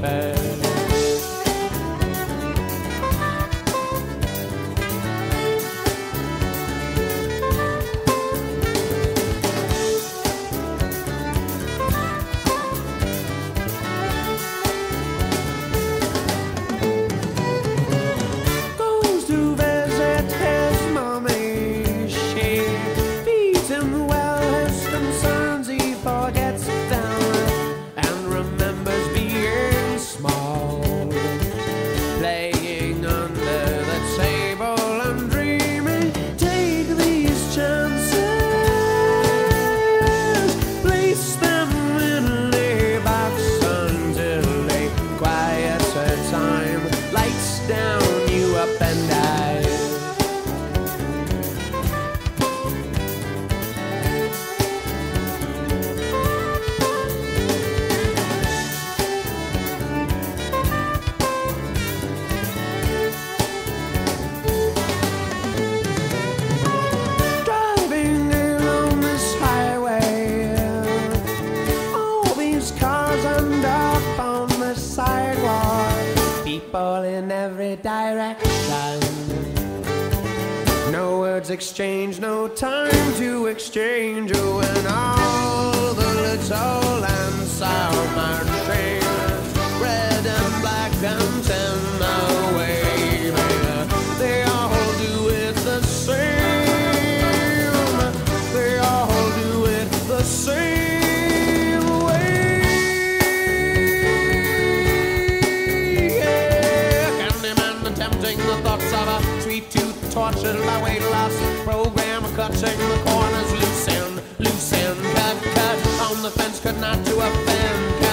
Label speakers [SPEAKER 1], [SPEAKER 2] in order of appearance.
[SPEAKER 1] père. people in every direction. No words exchanged, no time to exchange. Oh, when all the little and should I weight loss program cutting the corners loose loosen, loose cut cut. On the fence could not to offend.